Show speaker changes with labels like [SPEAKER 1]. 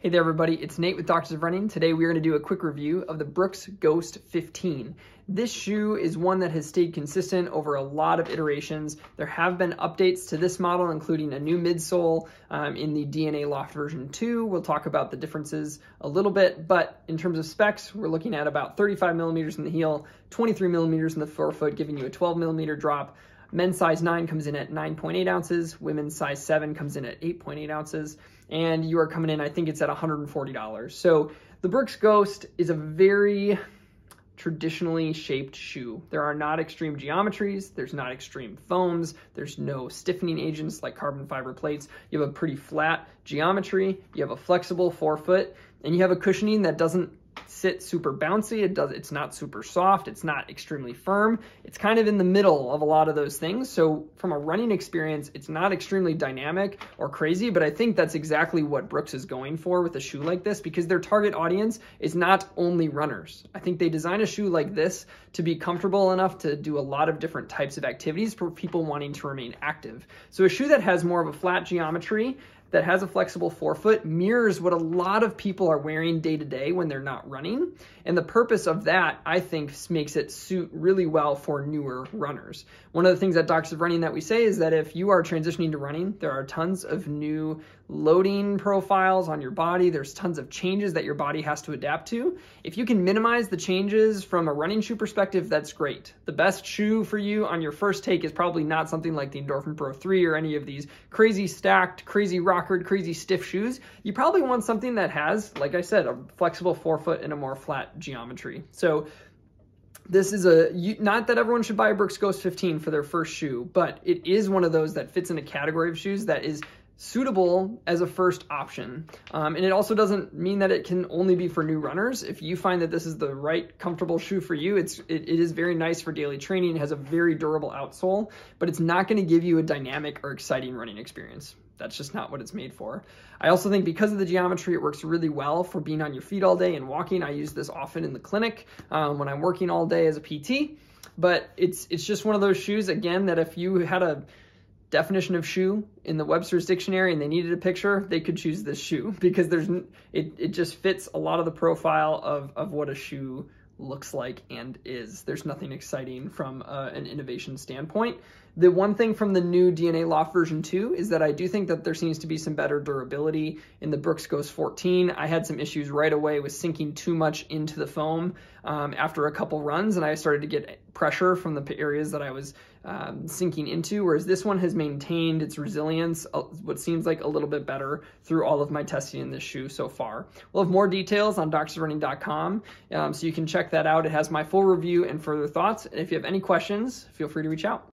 [SPEAKER 1] Hey there everybody, it's Nate with Doctors of Running. Today we're going to do a quick review of the Brooks Ghost 15. This shoe is one that has stayed consistent over a lot of iterations. There have been updates to this model, including a new midsole um, in the DNA Loft version 2. We'll talk about the differences a little bit, but in terms of specs, we're looking at about 35 millimeters in the heel, 23 millimeters in the forefoot, giving you a 12 millimeter drop. Men's size 9 comes in at 9.8 ounces. Women's size 7 comes in at 8.8 ounces. And you are coming in, I think it's at $140. So the Brooks Ghost is a very traditionally shaped shoe. There are not extreme geometries, there's not extreme foams, there's no stiffening agents like carbon fiber plates. You have a pretty flat geometry, you have a flexible forefoot, and you have a cushioning that doesn't sit super bouncy. It does. It's not super soft. It's not extremely firm. It's kind of in the middle of a lot of those things. So from a running experience, it's not extremely dynamic or crazy, but I think that's exactly what Brooks is going for with a shoe like this because their target audience is not only runners. I think they design a shoe like this to be comfortable enough to do a lot of different types of activities for people wanting to remain active. So a shoe that has more of a flat geometry that has a flexible forefoot mirrors what a lot of people are wearing day to day when they're not running. And the purpose of that, I think, makes it suit really well for newer runners. One of the things at Doctors of Running that we say is that if you are transitioning to running, there are tons of new loading profiles on your body. There's tons of changes that your body has to adapt to. If you can minimize the changes from a running shoe perspective, that's great. The best shoe for you on your first take is probably not something like the Endorphin Pro 3 or any of these crazy stacked, crazy rockered, crazy stiff shoes. You probably want something that has, like I said, a flexible forefoot and a more flat geometry. So this is a not that everyone should buy a Brooks Ghost 15 for their first shoe, but it is one of those that fits in a category of shoes that is suitable as a first option. Um, and it also doesn't mean that it can only be for new runners. If you find that this is the right comfortable shoe for you, it's it, it is very nice for daily training. It has a very durable outsole, but it's not going to give you a dynamic or exciting running experience. That's just not what it's made for. I also think because of the geometry, it works really well for being on your feet all day and walking. I use this often in the clinic um, when I'm working all day as a PT. But it's it's just one of those shoes again that if you had a definition of shoe in the Webster's dictionary and they needed a picture, they could choose this shoe because there's it, it just fits a lot of the profile of, of what a shoe looks like and is. There's nothing exciting from uh, an innovation standpoint. The one thing from the new DNA Loft version 2 is that I do think that there seems to be some better durability in the Brooks Ghost 14. I had some issues right away with sinking too much into the foam um, after a couple runs, and I started to get pressure from the areas that I was um, sinking into, whereas this one has maintained its resilience, uh, what seems like a little bit better through all of my testing in this shoe so far. We'll have more details on doctorsrunning.com, um, so you can check that out. It has my full review and further thoughts. And if you have any questions, feel free to reach out.